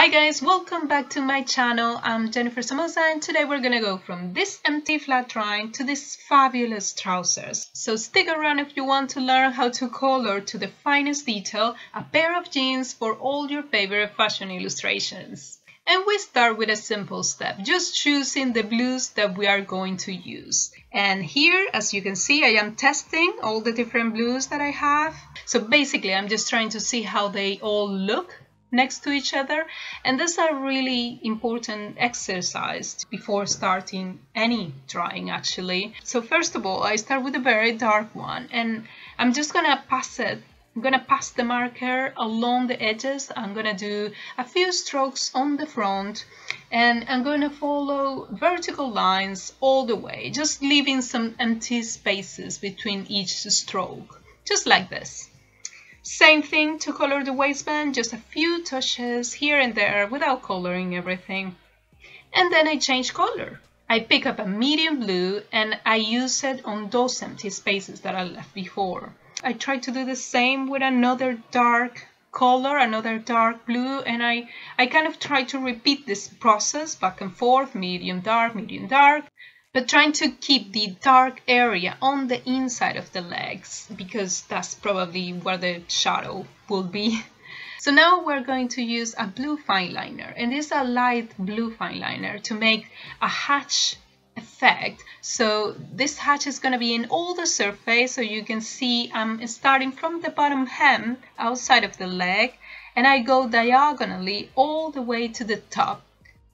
Hi guys, welcome back to my channel. I'm Jennifer Somoza and today we're gonna go from this empty flat drawing to this fabulous trousers. So stick around if you want to learn how to color to the finest detail a pair of jeans for all your favorite fashion illustrations. And we start with a simple step, just choosing the blues that we are going to use. And here, as you can see, I am testing all the different blues that I have. So basically, I'm just trying to see how they all look next to each other. And this is a really important exercise before starting any drawing actually. So first of all I start with a very dark one and I'm just gonna pass it I'm gonna pass the marker along the edges. I'm gonna do a few strokes on the front and I'm gonna follow vertical lines all the way just leaving some empty spaces between each stroke just like this same thing to color the waistband, just a few touches here and there without coloring everything. And then I change color. I pick up a medium blue and I use it on those empty spaces that I left before. I try to do the same with another dark color, another dark blue, and I, I kind of try to repeat this process back and forth, medium dark, medium dark, but trying to keep the dark area on the inside of the legs because that's probably where the shadow will be. So now we're going to use a blue fine liner and this is a light blue fine liner to make a hatch effect. So this hatch is going to be in all the surface so you can see I'm starting from the bottom hem outside of the leg and I go diagonally all the way to the top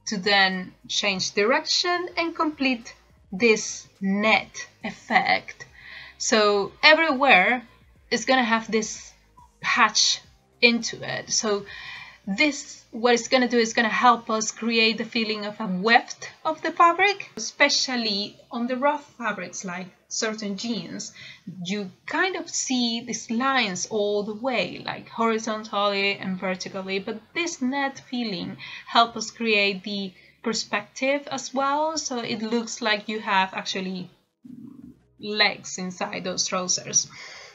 to then change direction and complete this net effect. So everywhere is going to have this hatch into it. So this, what it's going to do is going to help us create the feeling of a weft of the fabric, especially on the rough fabrics like certain jeans. You kind of see these lines all the way, like horizontally and vertically, but this net feeling help us create the perspective as well so it looks like you have actually legs inside those trousers.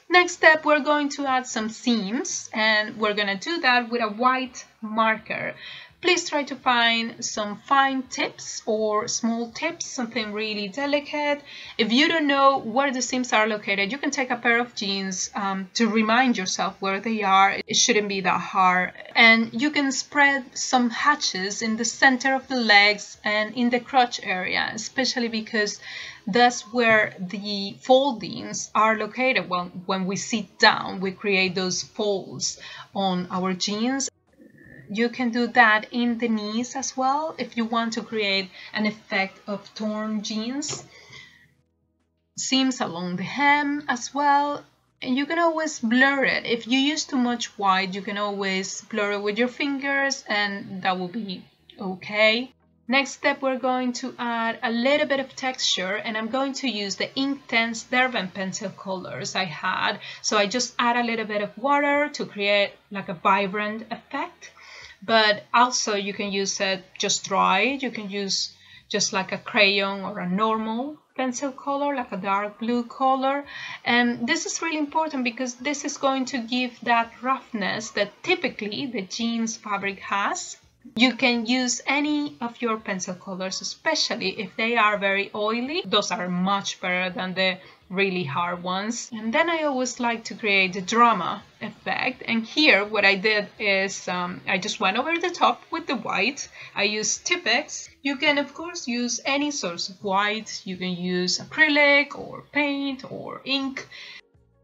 Next step, we're going to add some seams and we're going to do that with a white marker please try to find some fine tips or small tips, something really delicate. If you don't know where the seams are located, you can take a pair of jeans um, to remind yourself where they are. It shouldn't be that hard. And you can spread some hatches in the center of the legs and in the crotch area, especially because that's where the foldings are located. Well, when we sit down, we create those folds on our jeans you can do that in the knees as well if you want to create an effect of torn jeans. Seams along the hem as well. And you can always blur it. If you use too much white, you can always blur it with your fingers and that will be okay. Next step, we're going to add a little bit of texture and I'm going to use the Inktense Derwent pencil colors I had. So I just add a little bit of water to create like a vibrant effect but also you can use it just dry you can use just like a crayon or a normal pencil color like a dark blue color. And this is really important because this is going to give that roughness that typically the jeans fabric has you can use any of your pencil colors especially if they are very oily those are much better than the really hard ones. And then I always like to create the drama effect. And here what I did is um, I just went over the top with the white. I used Tipp-Ex. You can of course use any source of white. You can use acrylic or paint or ink.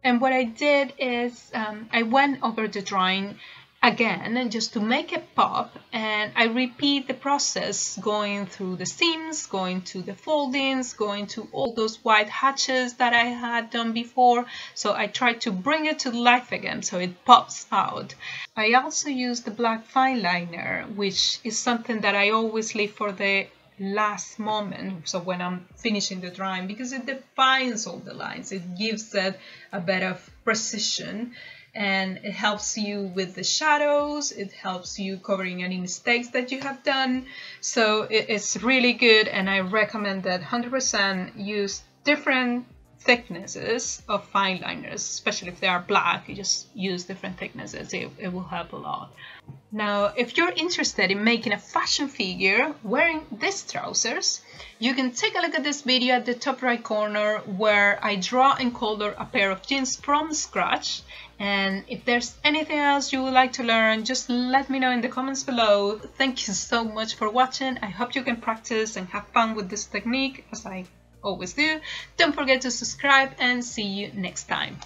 And what I did is um, I went over the drawing again just to make it pop and I repeat the process going through the seams, going to the foldings, going to all those white hatches that I had done before. So I try to bring it to life again so it pops out. I also use the black fine liner which is something that I always leave for the last moment so when I'm finishing the drawing because it defines all the lines. It gives it a bit of precision and it helps you with the shadows it helps you covering any mistakes that you have done. So it's really good and I recommend that 100% use different thicknesses of fine liners, especially if they are black, you just use different thicknesses, it, it will help a lot. Now, if you're interested in making a fashion figure wearing these trousers, you can take a look at this video at the top right corner where I draw and color a pair of jeans from scratch. And if there's anything else you would like to learn, just let me know in the comments below. Thank you so much for watching. I hope you can practice and have fun with this technique as I always do. Don't forget to subscribe and see you next time.